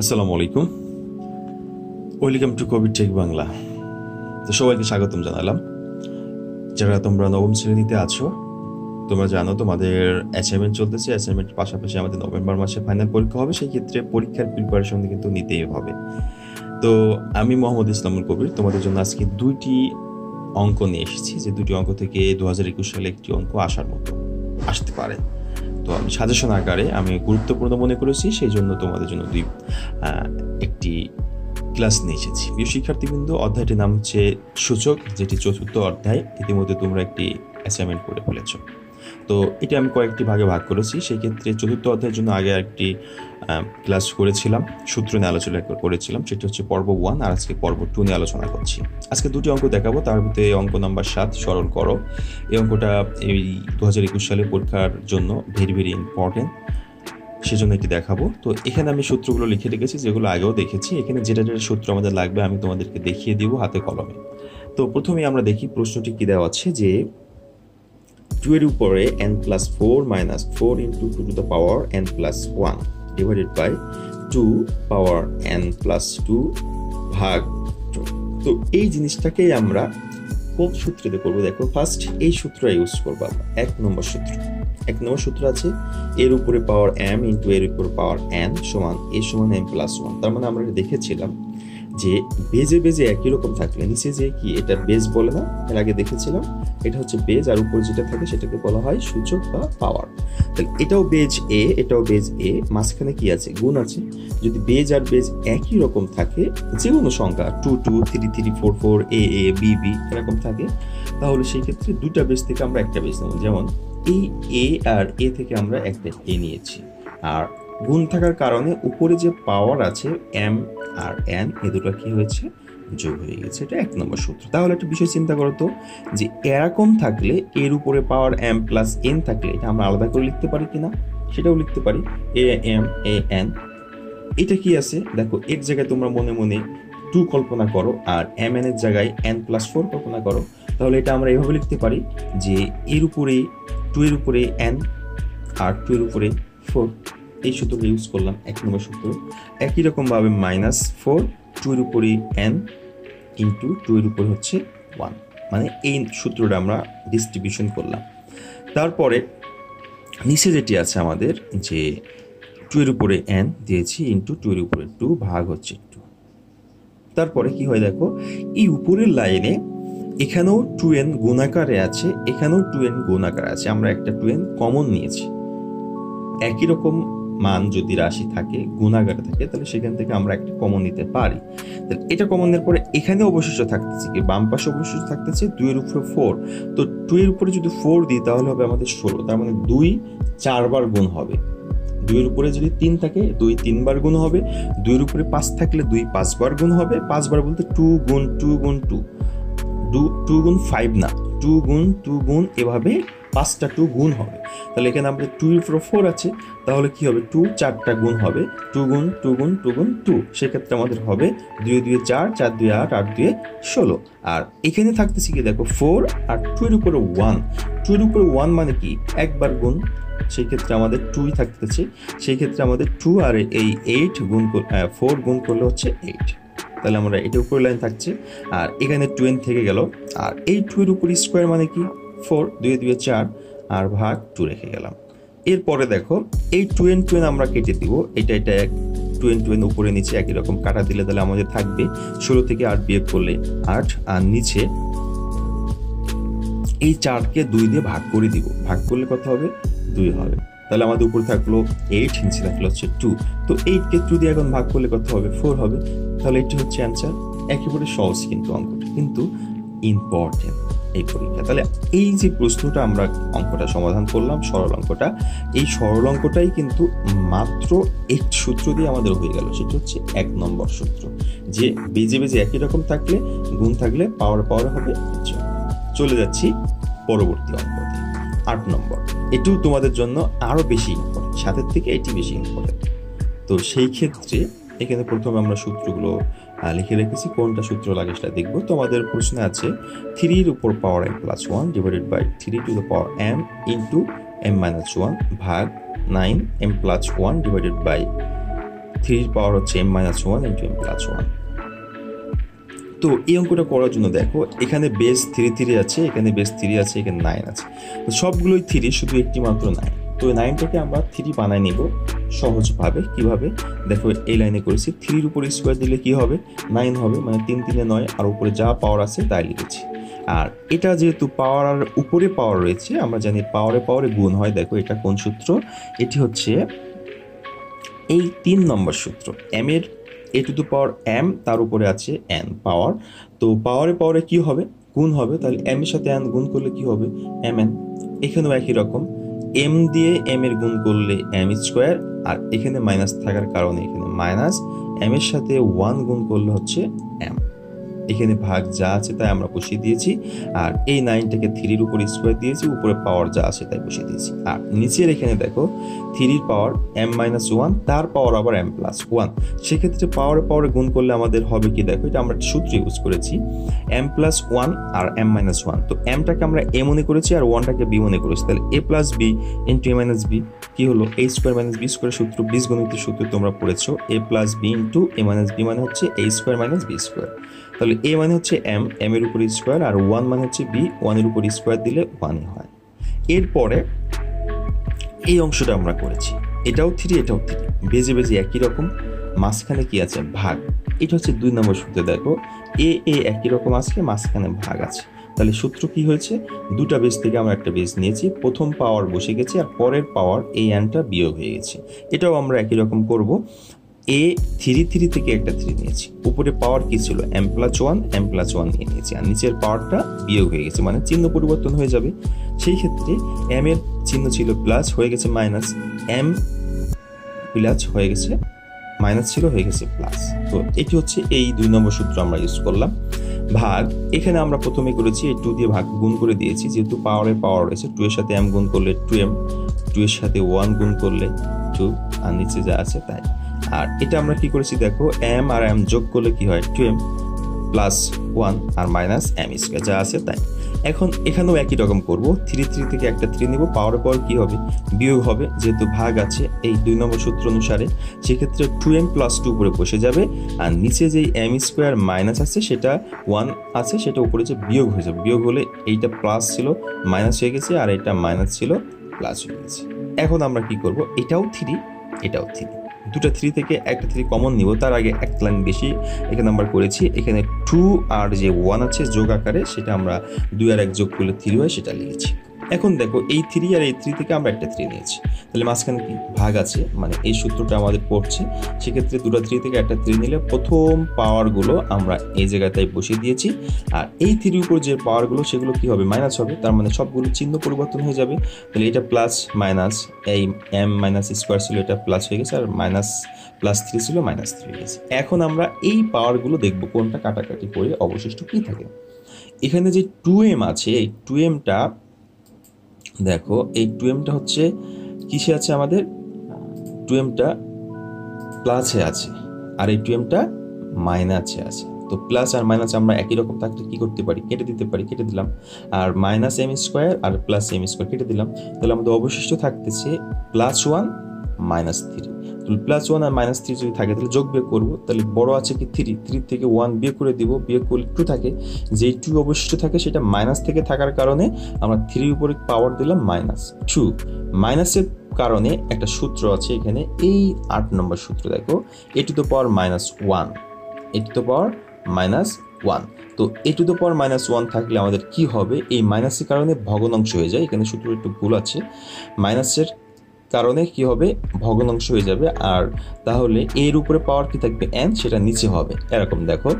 আসসালামু আলাইকুম। Welcome to Covid Tech Bangla তো সবাইকে স্বাগতম জানালাম। যারা তোমরা নবম শ্রেণীতে আছো, তোমরা জানো তোমাদের অ্যাসাইনমেন্ট চলতেছে। অ্যাসাইনমেন্টের পাশাপাশি আমাদের নভেম্বর মাসে ফাইনাল পরীক্ষা হবে। সেই ক্ষেত্রে পরীক্ষার প্রিপারেশন কিন্তু নিতেই হবে। তো আমি মোহাম্মদ ইসলামুল কবির। তোমাদের জন্য আজকে দুইটি অঙ্ক নিয়ে এসেছি। যে দুটি অঙ্ক থেকে দু হাজার একুশ সালে একটি অঙ্ক আসার মতো আসতে পারে। তো আমি সাজেশন আকারে আমি গুরুত্বপূর্ণ মনে করেছি, সেই জন্য তোমাদের জন্য দুই একটি ক্লাস নিয়ে এসেছি। প্রিয় শিক্ষার্থীবৃন্দ, অধ্যায়টির নাম হচ্ছে সূচক, যেটি চতুর্থ অধ্যায়। ইতিমধ্যে তোমরা একটি অ্যাসাইনমেন্ট করে ফেলেছ। তো এটা আমি কয়েকটি ভাগে ভাগ করেছি। সেই ক্ষেত্রে চতুর্থ অধ্যায়ের জন্য আগে একটি ক্লাস করেছিলাম, সূত্র নিয়ে আলোচনা করেছিলাম, সেটি হচ্ছে পর্ব ওয়ান আর আজকে পর্ব টু নিয়ে আলোচনা করছি। আজকে দুটি অঙ্ক দেখাবো, তার ভিতরে অঙ্ক নাম্বার সাত, সরল করো। এই অঙ্কটা এই দু হাজার একুশ সালে পরীক্ষার জন্য ভেরি ভেরি ইম্পর্টেন্ট সেজন্য এটি দেখাবো। তো এখানে আমি সূত্রগুলো লিখে রেখেছি, যেগুলো আগেও দেখেছি। এখানে যেটা যেটা সূত্র আমাদের লাগবে, আমি তোমাদেরকে দেখিয়ে দিব হাতে কলমে। তো প্রথমে আমরা দেখি প্রশ্নটি কী দেওয়া আছে, যে টু এর উপরে N plus four minus four into two to the power N plus one divided by two power N plus two ভাগ। তো এই জিনিসটাকেই আমরা কোন সূত্রে করব? দেখো ফার্স্ট এই সূত্র ইউজ করব এক নম্বর সূত্র। এক নম্বর সূত্র আছে, এর উপরে পাওয়ার এম ইন্টু এর উপর পাওয়ার এন সমান এ সমান এম প্লাস ওয়ান তার মানে আমরা দেখেছিলাম যে বেজে বেজে একই রকম থাকলে, নিচে যে কি, এটা বেজ বলে না? এর আগে দেখেছিলাম, এটা হচ্ছে বেজ আর উপর যেটা থাকে সেটাকে বলা হয় সূচক বা পাওয়ার। তাহলে এটাও বেজ এ এটাও বেজ এ মাঝখানে কি আছে? গুণ আছে। যদি বেজ আর বেজ একই রকম থাকে যে কোনো সংখ্যা two two three three four four A A B B এরকম থাকে, তাহলে সেই ক্ষেত্রে দুটা বেজ থেকে আমরা একটা বেজ নেব। যেমন এই এ আর এ থেকে আমরা একটা এ নিয়েছি। আর গুণ থাকার কারণে উপরে যে পাওয়ার আছে এম আর এন এ দুটো কি হয়েছে? যোগ হয়ে গেছে। এটা এক নম্বর সূত্র। তাহলে একটা বিষয় চিন্তা করো তো, যে এরকম থাকলে এর উপরে পাওয়ার এম প্লাস এন থাকলে এটা আমরা আলাদা করে লিখতে পারি কিনা? সেটাও লিখতে পারি। এ এম এ এন এটা কি আছে? দেখো, এর জায়গায় তোমরা মনে মনে টু কল্পনা করো আর এম এন এর জায়গায় এন প্লাস ফোর কল্পনা করো। তাহলে এটা আমরা এভাবে লিখতে পারি যে এর উপরে টু এর উপরে এন আর টু এর উপরে ফোর এই সূত্রটা ইউজ করলাম এক নম্বর সূত্র। একই রকমভাবে মাইনাস ফোর টু এর উপরে এন ইন্টু টু এর উপরে হচ্ছে ওয়ান মানে এই সূত্রটা আমরা ডিস্ট্রিবিউশন করলাম। তারপরে নিচে যেটি আছে আমাদের, যে টু এর উপরে এন দিয়েছি ইন্টু টু এর উপরে টু ভাগ হচ্ছে টু তারপরে কি হয় দেখো, এই উপরের লাইনে এখানেও টু এন গুণাকারে আছে, এখানেও টু এন গুণাকারে আছে। আমরা একটা টু এন কমন নিয়েছি। একই রকম মান যদি রাশি থাকে, গুণাগারে থাকে, তাহলে সেখান থেকে আমরা একটা কমন নিতে পারি। তাহলে এটা কমন নেওয়ার পরে এখানে অবশিষ্ট থাকতেছে কি? বাম পাশে অবশিষ্ট থাকতেছে দুইয়ের উপরে ফোর তো টু এর উপরে যদি ফোর দিই, তাহলে হবে আমাদের ষোলো। তার মানে দুই চারবার গুণ হবে। দুইয়ের উপরে যদি তিন থাকে, দুই তিনবার গুণ হবে। দুইয়ের উপরে পাঁচ থাকলে দুই পাঁচবার গুণ হবে। পাঁচবার বলতে টু গুণ টু গুণ টু টু টু গুণ ফাইভ না। টু গুণ টু গুণ এভাবে পাঁচটা টু গুণ হবে। তাহলে এখানে আমাদের টু উপরে ফোর আছে, তাহলে কি হবে? টু চারটা গুণ হবে। টু গুণ টু গুণ টু গুণ টু সেক্ষেত্রে আমাদের হবে দুই দুয়ে চার চার দুয়ে আট আট দুয়ে ষোলো। আর এখানে থাকতেছি কি দেখো? ফোর আর টু এর উপরে ওয়ান টু এর উপরে ওয়ান মানে কি? একবার গুণ। সেই ক্ষেত্রে আমাদের টুই থাকতেছে। সেই ক্ষেত্রে আমাদের টু আর এই এইট গুণ ফোর গুণ করলে হচ্ছে এইট তাহলে আমরা এটা উপরে লাইন থাকছে। আর এখানে টুয়েন থেকে গেল। আর এই টু এর উপর স্কোয়ার মানে কি? ফোর, দুয়ে দুয়ে চার আর ভাগ টু রেখে গেলাম। এরপরে দেখো, এই টুয়েন টুয়েন আমরা কেটে দিব। এটা এটা এক টুয়েন টুয়েন উপরে নিচে একই রকম কাটা দিলে তাহলে আমাদের থাকবে ষোলো থেকে আট বিয়োগ করলে আট, আর নিচে এই চারকে দুই দিয়ে ভাগ করে দিব। ভাগ করলে কত হবে? দুই হবে। তাহলে আমাদের উপরে থাকল এইট নিচে থাকল হচ্ছে টু তো এইটকে টু দিয়ে এখন ভাগ করলে কত হবে? ফোর হবে। তাহলে এটি হচ্ছে অ্যান্সার একেবারে সহজ কিন্তু অঙ্কটা। কিন্তু ইম্পর্টেন্ট এই পরীক্ষা। তাহলে এই যে প্রশ্নটা আমরা অঙ্কটা সমাধান করলাম, সরল অঙ্কটা, এই সরল অঙ্কটাই কিন্তু মাত্র একটি সূত্র দিয়ে আমাদের হয়ে গেল। সেটা হচ্ছে এক নম্বর সূত্র, যে বেজে বেজে একই রকম থাকলে, গুণ থাকলে পাওয়ার পাওয়ার হবে চলে যাচ্ছি পরবর্তী অঙ্কতে। আট নম্বর, এটিও তোমাদের জন্য আরও বেশি ইম্পর্টেন্ট সাতের থেকে এটি বেশি ইম্পর্টেন্ট তো সেই ক্ষেত্রে এখানে প্রথমে আমরা সূত্রগুলো লিখে রেখেছি। কোনটা সূত্র লাগে সেটা দেখব। তো আমাদের প্রশ্নে আছে থ্রির উপর power M plus one divided by three to the power M into M minus one ভাগ nine M plus one divided by থ্রির পাওয়ার হচ্ছে M minus one into M plus one তো এই অঙ্কটা করার জন্য দেখো, এখানে বেস থ্রি থ্রি আছে, এখানে বেস থ্রি আছে, এখানে নাইন আছে। সবগুলোই থ্রি শুধু একটি মাত্র নাইন তো এই নাইনটাকে আমরা থ্রি বানায় নিব। সহজভাবে, কীভাবে? দেখো, এই লাইনে করেছি, থ্রির উপরে স্কোয়ার দিলে কি হবে? নাইন হবে মানে তিন তিনে নয়, আর উপরে যা পাওয়ার আছে তাই লিখেছি। আর এটা যেহেতু পাওয়ার আর উপরে পাওয়ার রয়েছে, আমরা জানি পাওয়ারে পাওয়ারে গুণ হয়। দেখো, এটা কোন সূত্র? এটি হচ্ছে এই তিন নম্বর সূত্র। এম এর A to the power M তার উপরে আছে এন পাওয়ার তো পাওয়ারে পাওয়ারে কি হবে? গুণ হবে। তাহলে এম এর সাথে এন গুণ করলে কি হবে? এম এন এখানেও একই রকম। এম দিয়ে এম এর গুণ করলে এম স্কোয়ার আর এখানে মাইনাস থাকার কারণে এখানে মাইনাস এম এর সাথে ওয়ান গুণ করলে হচ্ছে এম এখানে ভাগ যা আছে তাই আমরা বসিয়ে দিয়েছি, আর এই নাইনটাকে থ্রির উপর স্কোয়ার দিয়েছি, উপরে পাওয়ার যা আছে তাই বসিয়ে দিয়েছি। আর নিচের এখানে দেখো থ্রির পাওয়ার এম মাইনাস ওয়ান তার পাওয়ার আবার এম প্লাস ওয়ান সেক্ষেত্রে পাওয়ারে পাওয়ারে গুণ করলে আমাদের হবে কি দেখো, এটা আমরা সূত্র ইউজ করেছি এম প্লাস ওয়ান আর এম মাইনাস ওয়ান তো এমটাকে আমরা এ মনে করেছি আর ওয়ানটাকে বি মনে করেছি। তাহলে A plus B into A minus B কি হলো? A square minus B square সূত্র বীজগণিতের সূত্র তোমরা পড়েছো A plus B into A minus B মানে হচ্ছে A square minus B square তাহলে এ মানে হচ্ছে এম এম এর উপর স্কোয়ার আর ওয়ান মানে হচ্ছে বি ওয়ানের উপর স্কোয়ার দিলে ওয়ানই হয়। এরপরে এই অংশটা আমরা করেছি। এটাও থ্রি এটাও থ্রি বেজে বেজে একই রকম। মাঝখানে কি আছে? ভাগ। এটা হচ্ছে দুই নম্বর সূত্রে দেখো। এ এ একই রকম আছে মাঝখানে ভাগ আছে। তাহলে সূত্র কি হয়েছে? দুটা বেস থেকে আমরা একটা বেস নিয়েছি, প্রথম পাওয়ার বসে গেছে আর পরের পাওয়ার এই অ্যানটা বিয়োগ হয়ে গেছে। এটাও আমরা একই রকম করব। এ থ্রি থ্রি থেকে একটা থ্রি নিয়েছি। উপরে পাওয়ার কি ছিল? M plus one M plus one নিয়ে নিয়েছি। আর নিচের পাওয়ারটা বিয়োগ হয়ে গেছে মানে চিহ্ন পরিবর্তন হয়ে যাবে। সেই ক্ষেত্রে এম এর চিহ্ন ছিল প্লাস হয়ে গেছে মাইনাস এম প্লাস হয়ে গেছে মাইনাস ছিল, হয়ে গেছে প্লাস তো এটি হচ্ছে এই দুই নম্বর সূত্র আমরা ইউজ করলাম। ভাগ, এখানে আমরা প্রথমে করেছি এই টু দিয়ে ভাগ গুণ করে দিয়েছি, যেহেতু পাওয়ারের পাওয়ার রয়েছে টু এর সাথে এম গুণ করলে টু এম টু এর সাথে ওয়ান গুণ করলে টু আর নিচে যা আছে তাই। আর এটা আমরা কি করেছি দেখো এম আর এম যোগ করলে কি হয় টু এম প্লাস ওয়ান আর মাইনাস এম স্কোয়ার যা আছে তাই। এখন এখানেও একই রকম করব। থ্রি থ্রি থেকে একটা থ্রি নিব। পাওয়ার পর কি হবে? বিয়োগ হবে, যেহেতু ভাগ আছে এই দুই নম্বর সূত্র অনুসারে, সেক্ষেত্রে টু এম প্লাস টু উপরে বসে যাবে। আর নিচে যেই এম স্কোয়ার মাইনাস আছে, সেটা ওয়ান আছে, সেটা উপরে যে বিয়োগ হয়ে যাবে। বিয়োগ হলে এইটা প্লাস ছিল মাইনাস হয়ে গেছে, আর এটা মাইনাস ছিল প্লাস হয়ে গেছে। এখন আমরা কি করব? এটাও থ্রি এটাও থ্রি দুটো থ্রি থেকে একটা থ্রি কমন নিব। তার আগে এক লাইন বেশি এখানে আমরা করেছি। এখানে টু আর যে ওয়ান আছে যোগ আকারে, সেটা আমরা দুই আর এক যোগ করলে থ্রি হয়, সেটা লিখেছি। এখন দেখো, এই থ্রি আর এই থ্রি থেকে আমরা একটা থ্রি নিয়েছি। তাহলে মাঝখানে কি? ভাগ আছে মানে এই সূত্রটা আমাদের পড়ছে। সেক্ষেত্রে দুটো থ্রি থেকে একটা থ্রি নিলে প্রথম পাওয়ারগুলো আমরা এই জায়গাটায় বসিয়ে দিয়েছি। আর এই থ্রির উপর যে পাওয়ারগুলো সেগুলো কি হবে? মাইনাস হবে। তার মানে সবগুলো চিহ্ন পরিবর্তন হয়ে যাবে। তাহলে এটা প্লাস মাইনাস এই এম মাইনাস স্কোয়ার ছিল এটা প্লাস হয়ে গেছে। আর মাইনাস প্লাস থ্রি ছিল মাইনাস থ্রি গেছে এখন আমরা এই পাওয়ারগুলো দেখব কোনটা কাটাকাটি করে অবশিষ্ট কী থাকে। এখানে যে টু এম আছে, এই টু এমটা দেখো, এই টু এমটা হচ্ছে, কিসে আছে আমাদের? টু এমটা প্লাসে আছে, আর এই টু এমটা মাইনাসে আছে। তো প্লাস আর মাইনাস আমরা একই রকম থাকলে কী করতে পারি? কেটে দিতে পারি, কেটে দিলাম। আর মাইনাস এম স্কোয়ার আর প্লাস এম স্কোয়ার কেটে দিলাম। তাহলে আমাদের অবশিষ্ট থাকতেছে প্লাস ওয়ান মাইনাস থ্রি তাহলে প্লাস ওয়ান আর মাইনাস থ্রি যদি থাকে, তাহলে যোগ বিয়োগ করব। তাহলে বড় আছে কি থ্রি থ্রি থেকে ওয়ান বিয়োগ করে দিব, বিয়োগ করলে টু থাকে। যেই টু অবশিষ্ট থাকে, সেটা মাইনাস থেকে থাকার কারণে আমরা থ্রির উপরে পাওয়ার দিলাম মাইনাস টু মাইনাসের কারণে একটা সূত্র আছে এখানে, এই আট নম্বর সূত্র, দেখো। A to the power minus one A to the power minus one তো A to the power minus one থাকলে আমাদের কি হবে? এই মাইনাসের কারণে ভগ্নাংশ হয়ে যায়। এখানে সূত্র একটু ভুল আছে। মাইনাসের কারণে কি হবে? ভগ্নাংশ হয়ে যাবে। আর তাহলে এর উপরে পাওয়ার কি থাকবে? এন সেটা নিচে হবে। এরকম দেখো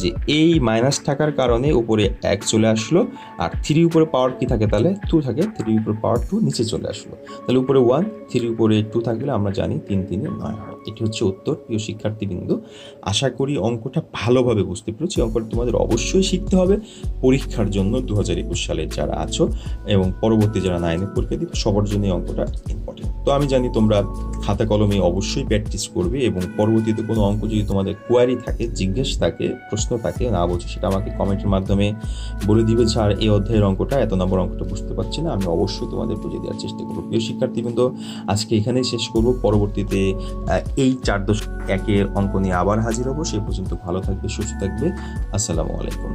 যে এই মাইনাস থাকার কারণে উপরে এক চলে আসলো আর থ্রি উপরে পাওয়ার কি থাকে তাহলে? টু থাকে। থ্রি উপরে পাওয়ার টু নিচে চলে আসলো। তাহলে উপরে ওয়ান থ্রি উপরে টু থাকলে আমরা জানি তিন, তিনে নয় হয়। এটি হচ্ছে উত্তর, প্রিয় শিক্ষার্থী বিন্দু আশা করি অঙ্কটা ভালোভাবে বুঝতে পেরেছি। অঙ্কটা তোমাদের অবশ্যই শিখতে হবে পরীক্ষার জন্য দু হাজার একুশ সালে যারা আছো এবং পরবর্তী যারা নাইনে পরীক্ষা দিবে, সবার জন্য অঙ্কটা ইম্পর্টেন্ট তো আমি জানি তোমরা খাতা কলমে অবশ্যই প্র্যাকটিস করবে এবং পরবর্তীতে কোনো অঙ্ক যদি তোমাদের কোয়ারি থাকে, জিজ্ঞেস থাকে, প্রশ্ন থাকে, না বলছো, সেটা আমাকে কমেন্টের মাধ্যমে বলে দিবে আর এই অধ্যায়ের অঙ্কটা, এত নম্বর অঙ্কটা বুঝতে পারছি না, আমি অবশ্যই তোমাদের বুঝে দেওয়ার চেষ্টা করব। প্রিয় শিক্ষার্থীবৃন্দ, আজকে এখানেই শেষ করব। পরবর্তীতে এই চার দশ একের অঙ্ক নিয়ে আবার হাজির হব। সে পর্যন্ত ভালো থাকবে, সুস্থ থাকবে। আসসালামু আলাইকুম।